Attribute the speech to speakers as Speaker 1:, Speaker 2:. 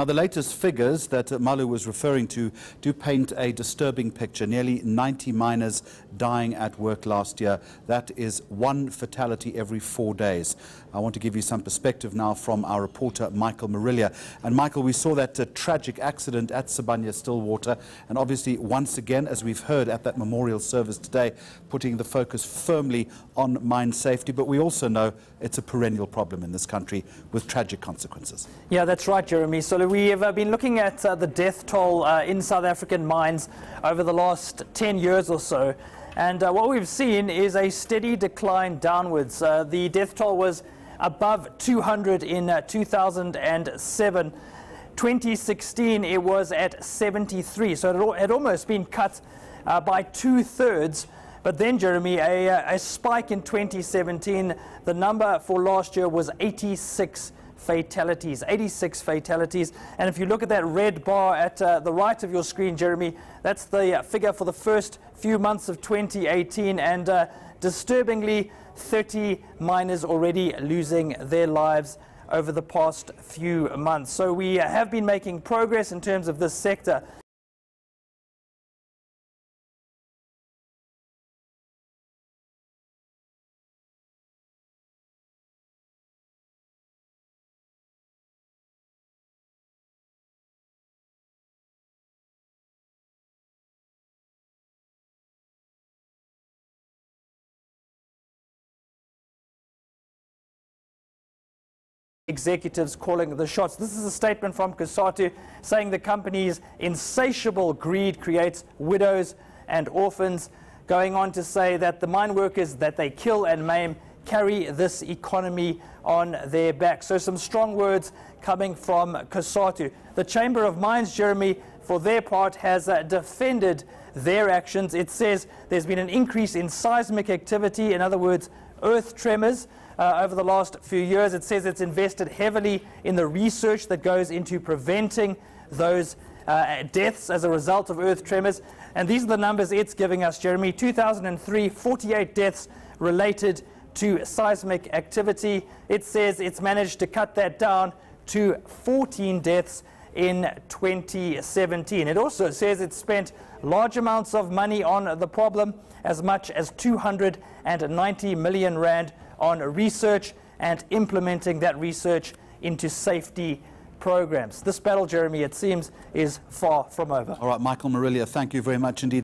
Speaker 1: Now, the latest figures that Malu was referring to do paint a disturbing picture. Nearly 90 miners dying at work last year. That is one fatality every four days. I want to give you some perspective now from our reporter, Michael Marillier. And Michael, we saw that uh, tragic accident at Sibanye Stillwater. And obviously, once again, as we've heard at that memorial service today, putting the focus firmly on mine safety. But we also know it's a perennial problem in this country with tragic consequences.
Speaker 2: Yeah, that's right, Jeremy. So we have uh, been looking at uh, the death toll uh, in South African mines over the last 10 years or so. And uh, what we've seen is a steady decline downwards. Uh, the death toll was above 200 in uh, 2007. 2016, it was at 73. So it had almost been cut by two thirds. But then, Jeremy, a, a spike in 2017. The number for last year was 86 fatalities, 86 fatalities. And if you look at that red bar at uh, the right of your screen, Jeremy, that's the uh, figure for the first few months of 2018. And uh, disturbingly, 30 miners already losing their lives over the past few months. So we have been making progress in terms of this sector. Executives calling the shots. This is a statement from COSATU saying the company's insatiable greed creates widows and orphans, going on to say that the mine workers that they kill and maim carry this economy on their back. So some strong words coming from COSATU. The Chamber of Mines, Jeremy, for their part, has uh, defended their actions. It says there's been an increase in seismic activity, in other words, earth tremors uh, over the last few years. It says it's invested heavily in the research that goes into preventing those uh, deaths as a result of earth tremors. And these are the numbers it's giving us, Jeremy. 2003, 48 deaths related to seismic activity. It says it's managed to cut that down to 14 deaths in 2017. It also says it spent large amounts of money on the problem, as much as 290 million rand on research and implementing that research into safety programs. This battle, Jeremy, it seems, is far from over.
Speaker 1: All right, Michael Marillier, thank you very much indeed.